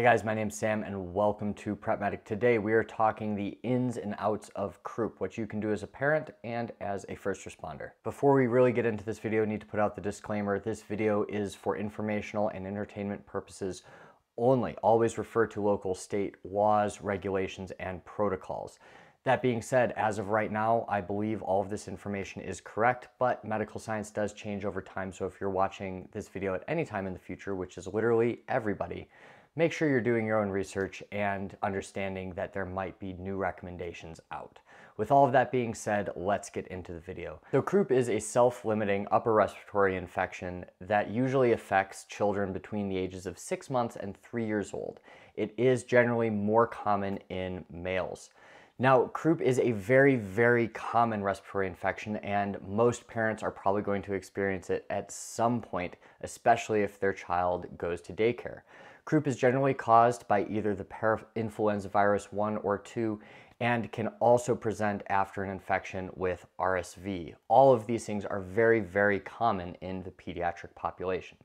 Hey guys, my name's Sam and welcome to Prep Medic. Today we are talking the ins and outs of croup, what you can do as a parent and as a first responder. Before we really get into this video, I need to put out the disclaimer. This video is for informational and entertainment purposes only. Always refer to local state laws, regulations, and protocols. That being said, as of right now, I believe all of this information is correct, but medical science does change over time. So if you're watching this video at any time in the future, which is literally everybody, make sure you're doing your own research and understanding that there might be new recommendations out. With all of that being said, let's get into the video. So croup is a self-limiting upper respiratory infection that usually affects children between the ages of six months and three years old. It is generally more common in males. Now, croup is a very, very common respiratory infection, and most parents are probably going to experience it at some point, especially if their child goes to daycare. Croup is generally caused by either the parainfluenza virus 1 or 2 and can also present after an infection with RSV. All of these things are very, very common in the pediatric population.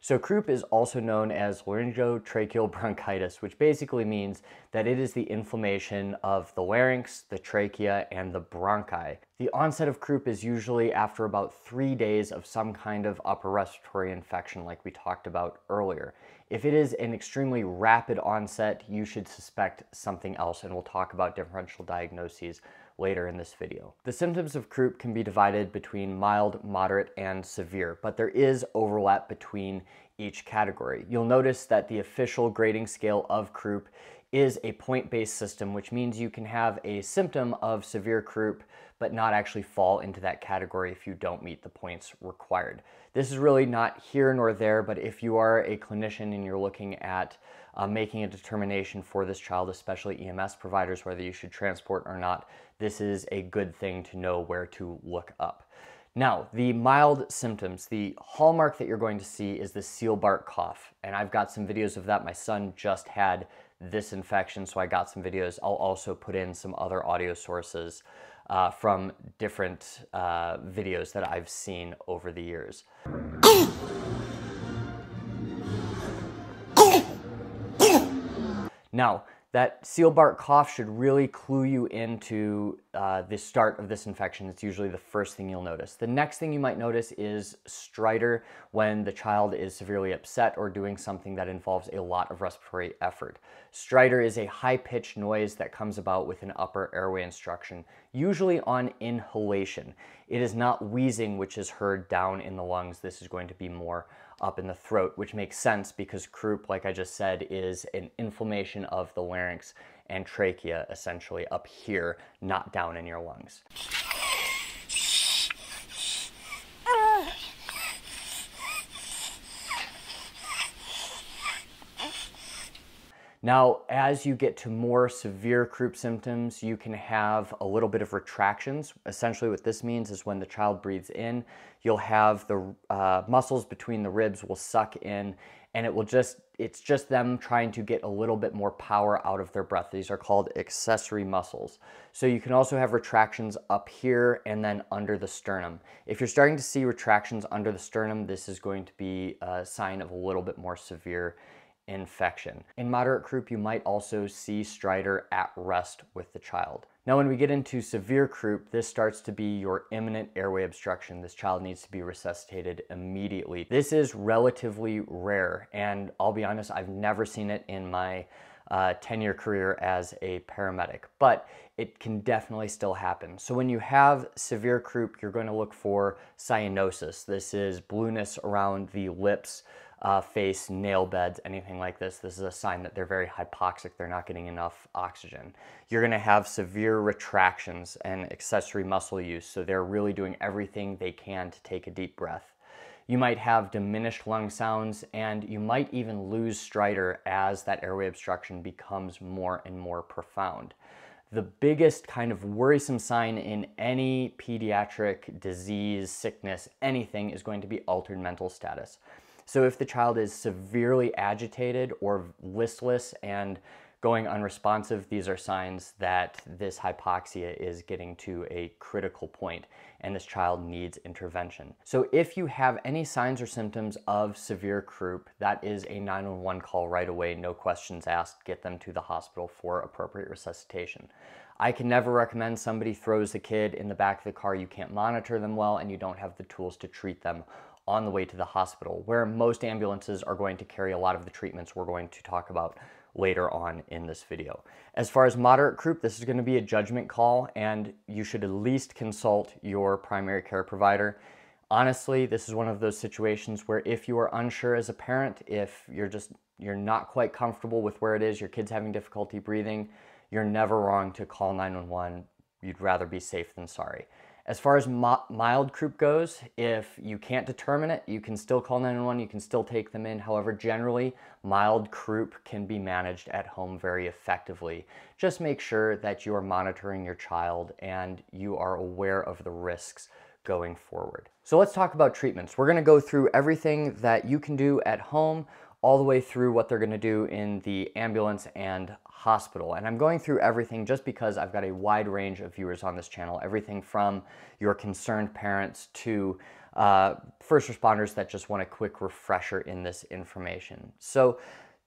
So croup is also known as laryngotracheal bronchitis, which basically means that it is the inflammation of the larynx, the trachea, and the bronchi. The onset of croup is usually after about three days of some kind of upper respiratory infection like we talked about earlier. If it is an extremely rapid onset, you should suspect something else, and we'll talk about differential diagnoses later in this video. The symptoms of croup can be divided between mild, moderate, and severe, but there is overlap between each category. You'll notice that the official grading scale of croup is a point-based system, which means you can have a symptom of severe croup, but not actually fall into that category if you don't meet the points required. This is really not here nor there, but if you are a clinician and you're looking at uh, making a determination for this child, especially EMS providers, whether you should transport or not, this is a good thing to know where to look up. Now, the mild symptoms, the hallmark that you're going to see is the seal bark cough. And I've got some videos of that. My son just had this infection, so I got some videos. I'll also put in some other audio sources uh, from different uh, videos that I've seen over the years. now, that seal bark cough should really clue you into uh, the start of this infection. It's usually the first thing you'll notice. The next thing you might notice is stridor when the child is severely upset or doing something that involves a lot of respiratory effort. Stridor is a high-pitched noise that comes about with an upper airway obstruction, usually on inhalation. It is not wheezing, which is heard down in the lungs. This is going to be more up in the throat, which makes sense because croup, like I just said, is an inflammation of the larynx and trachea essentially up here, not down in your lungs. Now, as you get to more severe croup symptoms, you can have a little bit of retractions. Essentially what this means is when the child breathes in, you'll have the uh, muscles between the ribs will suck in and it will just, it's just them trying to get a little bit more power out of their breath. These are called accessory muscles. So you can also have retractions up here and then under the sternum. If you're starting to see retractions under the sternum, this is going to be a sign of a little bit more severe infection. In moderate croup, you might also see stridor at rest with the child. Now, when we get into severe croup, this starts to be your imminent airway obstruction. This child needs to be resuscitated immediately. This is relatively rare, and I'll be honest, I've never seen it in my 10-year uh, career as a paramedic, but it can definitely still happen. So when you have severe croup, you're going to look for cyanosis. This is blueness around the lips, uh, face, nail beds, anything like this, this is a sign that they're very hypoxic, they're not getting enough oxygen. You're gonna have severe retractions and accessory muscle use, so they're really doing everything they can to take a deep breath. You might have diminished lung sounds and you might even lose stridor as that airway obstruction becomes more and more profound. The biggest kind of worrisome sign in any pediatric disease, sickness, anything is going to be altered mental status. So if the child is severely agitated or listless and going unresponsive, these are signs that this hypoxia is getting to a critical point and this child needs intervention. So if you have any signs or symptoms of severe croup, that is a 911 call right away, no questions asked, get them to the hospital for appropriate resuscitation. I can never recommend somebody throws the kid in the back of the car, you can't monitor them well, and you don't have the tools to treat them on the way to the hospital, where most ambulances are going to carry a lot of the treatments we're going to talk about later on in this video. As far as moderate croup, this is going to be a judgment call and you should at least consult your primary care provider. Honestly, this is one of those situations where if you are unsure as a parent, if you're just you're not quite comfortable with where it is, your kid's having difficulty breathing, you're never wrong to call 911. You'd rather be safe than sorry. As far as mild croup goes, if you can't determine it, you can still call 911, you can still take them in. However, generally, mild croup can be managed at home very effectively. Just make sure that you are monitoring your child and you are aware of the risks going forward. So let's talk about treatments. We're gonna go through everything that you can do at home all the way through what they're gonna do in the ambulance and hospital. And I'm going through everything just because I've got a wide range of viewers on this channel, everything from your concerned parents to uh, first responders that just want a quick refresher in this information. So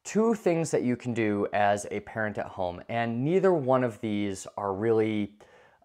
two things that you can do as a parent at home, and neither one of these are really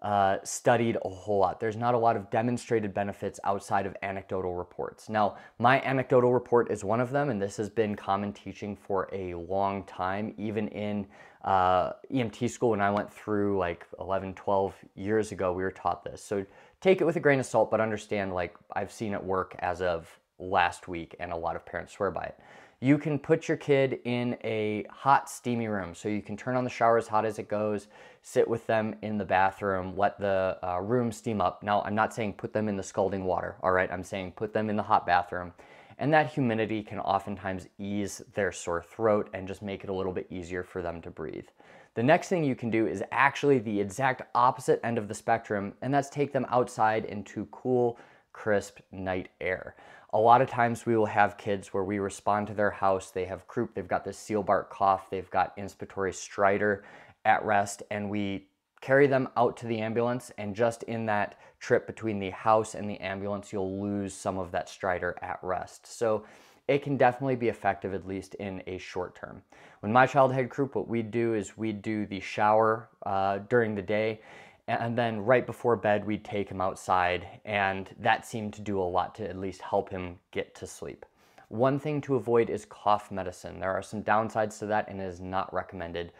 uh, studied a whole lot. There's not a lot of demonstrated benefits outside of anecdotal reports. Now, my anecdotal report is one of them, and this has been common teaching for a long time, even in uh, EMT school when I went through like 11, 12 years ago, we were taught this. So take it with a grain of salt, but understand like I've seen it work as of last week, and a lot of parents swear by it. You can put your kid in a hot, steamy room. So you can turn on the shower as hot as it goes, sit with them in the bathroom, let the uh, room steam up. Now, I'm not saying put them in the scalding water, all right? I'm saying put them in the hot bathroom. And that humidity can oftentimes ease their sore throat and just make it a little bit easier for them to breathe. The next thing you can do is actually the exact opposite end of the spectrum, and that's take them outside into cool, crisp night air. A lot of times we will have kids where we respond to their house, they have croup, they've got this seal bark cough, they've got inspiratory stridor at rest, and we carry them out to the ambulance and just in that trip between the house and the ambulance, you'll lose some of that stridor at rest. So it can definitely be effective, at least in a short term. When my child had croup, what we'd do is we'd do the shower uh, during the day and then right before bed, we'd take him outside, and that seemed to do a lot to at least help him get to sleep. One thing to avoid is cough medicine. There are some downsides to that, and it is not recommended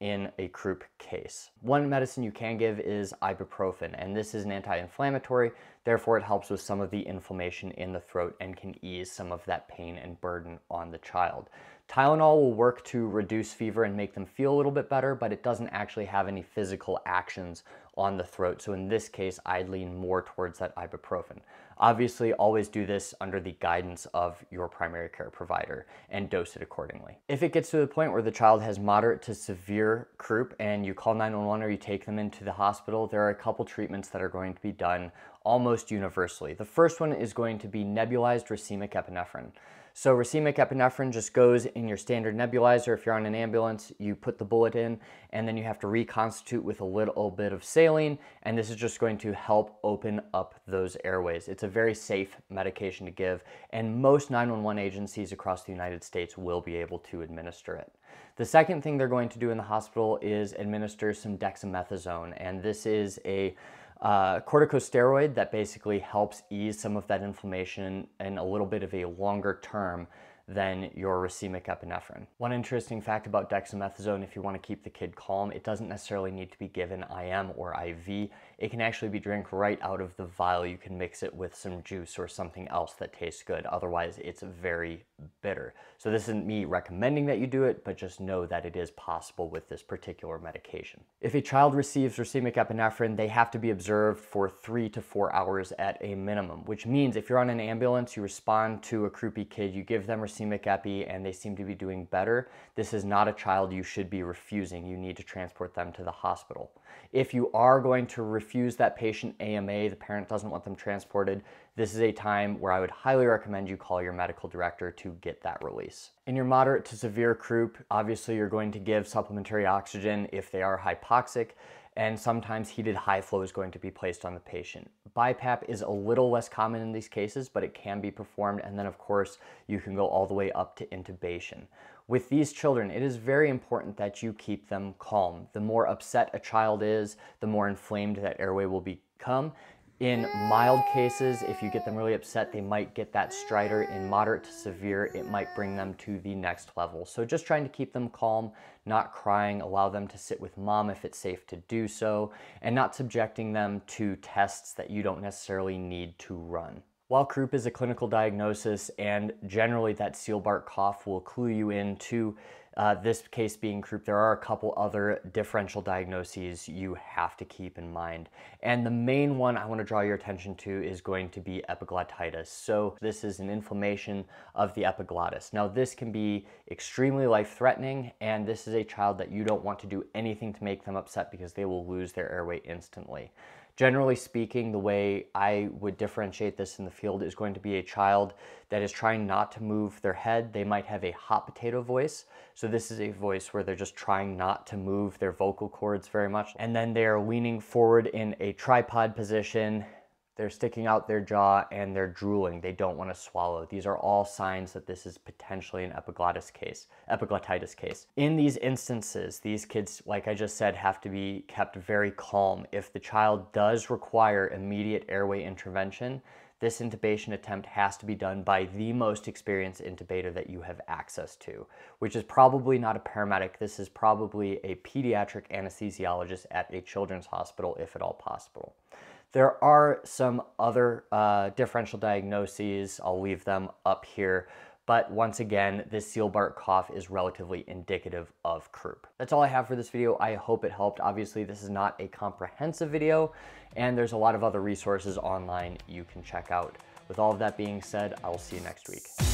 in a croup case. One medicine you can give is ibuprofen, and this is an anti-inflammatory, therefore it helps with some of the inflammation in the throat and can ease some of that pain and burden on the child. Tylenol will work to reduce fever and make them feel a little bit better, but it doesn't actually have any physical actions on the throat. So in this case, I'd lean more towards that ibuprofen. Obviously, always do this under the guidance of your primary care provider and dose it accordingly. If it gets to the point where the child has moderate to severe croup and you call 911 or you take them into the hospital, there are a couple treatments that are going to be done almost universally. The first one is going to be nebulized racemic epinephrine. So racemic epinephrine just goes in your standard nebulizer. If you're on an ambulance, you put the bullet in and then you have to reconstitute with a little bit of saline. And this is just going to help open up those airways. It's a very safe medication to give and most 911 agencies across the United States will be able to administer it. The second thing they're going to do in the hospital is administer some dexamethasone. And this is a uh, corticosteroid that basically helps ease some of that inflammation in a little bit of a longer term than your racemic epinephrine. One interesting fact about dexamethasone, if you want to keep the kid calm, it doesn't necessarily need to be given IM or IV. It can actually be drank right out of the vial. You can mix it with some juice or something else that tastes good. Otherwise, it's very bitter. So this isn't me recommending that you do it, but just know that it is possible with this particular medication. If a child receives racemic epinephrine, they have to be observed for three to four hours at a minimum, which means if you're on an ambulance, you respond to a croupy kid, you give them racemic epi and they seem to be doing better, this is not a child you should be refusing. You need to transport them to the hospital. If you are going to refuse that patient AMA, the parent doesn't want them transported, this is a time where I would highly recommend you call your medical director to get that release. In your moderate to severe croup, obviously you're going to give supplementary oxygen if they are hypoxic and sometimes heated high flow is going to be placed on the patient. BiPAP is a little less common in these cases, but it can be performed, and then of course you can go all the way up to intubation. With these children, it is very important that you keep them calm. The more upset a child is, the more inflamed that airway will become, in mild cases, if you get them really upset, they might get that stridor. In moderate to severe, it might bring them to the next level. So just trying to keep them calm, not crying, allow them to sit with mom if it's safe to do so, and not subjecting them to tests that you don't necessarily need to run. While croup is a clinical diagnosis and generally that seal bark cough will clue you into uh, this case being croup, there are a couple other differential diagnoses you have to keep in mind. And the main one I want to draw your attention to is going to be epiglottitis. So this is an inflammation of the epiglottis. Now this can be extremely life-threatening and this is a child that you don't want to do anything to make them upset because they will lose their airway instantly. Generally speaking, the way I would differentiate this in the field is going to be a child that is trying not to move their head. They might have a hot potato voice. So this is a voice where they're just trying not to move their vocal cords very much. And then they're leaning forward in a tripod position they're sticking out their jaw and they're drooling. They don't want to swallow. These are all signs that this is potentially an epiglottis case, epiglottitis case. In these instances, these kids, like I just said, have to be kept very calm. If the child does require immediate airway intervention, this intubation attempt has to be done by the most experienced intubator that you have access to, which is probably not a paramedic. This is probably a pediatric anesthesiologist at a children's hospital, if at all possible. There are some other uh, differential diagnoses. I'll leave them up here. But once again, this seal bark cough is relatively indicative of croup. That's all I have for this video. I hope it helped. Obviously, this is not a comprehensive video, and there's a lot of other resources online you can check out. With all of that being said, I will see you next week.